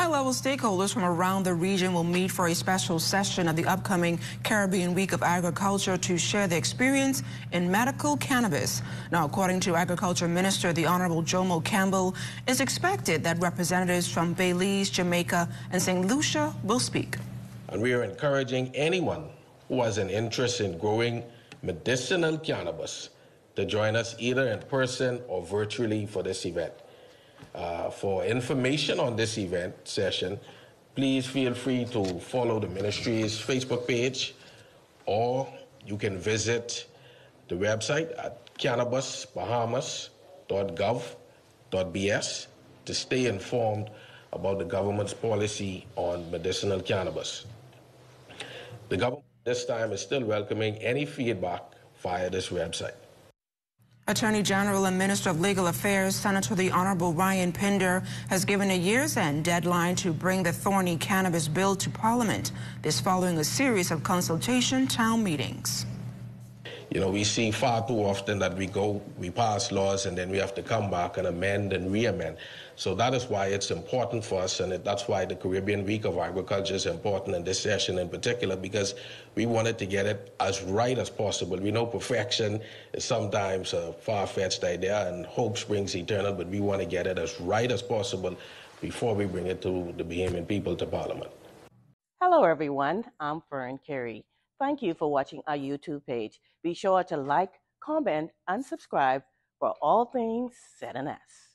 High-level stakeholders from around the region will meet for a special session at the upcoming Caribbean Week of Agriculture to share their experience in medical cannabis. Now, according to Agriculture Minister, the Honorable Jomo Campbell, it's expected that representatives from Belize, Jamaica, and St. Lucia will speak. And we are encouraging anyone who has an interest in growing medicinal cannabis to join us either in person or virtually for this event. Uh, for information on this event session, please feel free to follow the ministry's Facebook page or you can visit the website at cannabisbahamas.gov.bs to stay informed about the government's policy on medicinal cannabis. The government this time is still welcoming any feedback via this website. Attorney General and Minister of Legal Affairs, Senator the Honorable Ryan Pinder, has given a year's end deadline to bring the thorny cannabis bill to Parliament. This following a series of consultation town meetings. You know, we see far too often that we go, we pass laws, and then we have to come back and amend and re-amend. So that is why it's important for us, and that's why the Caribbean Week of Agriculture is important in this session in particular, because we wanted to get it as right as possible. We know perfection is sometimes a far-fetched idea, and hope springs eternal, but we want to get it as right as possible before we bring it to the Bahamian people to Parliament. Hello, everyone. I'm Fern Carey. Thank you for watching our YouTube page. Be sure to like, comment, and subscribe for all things ZNS.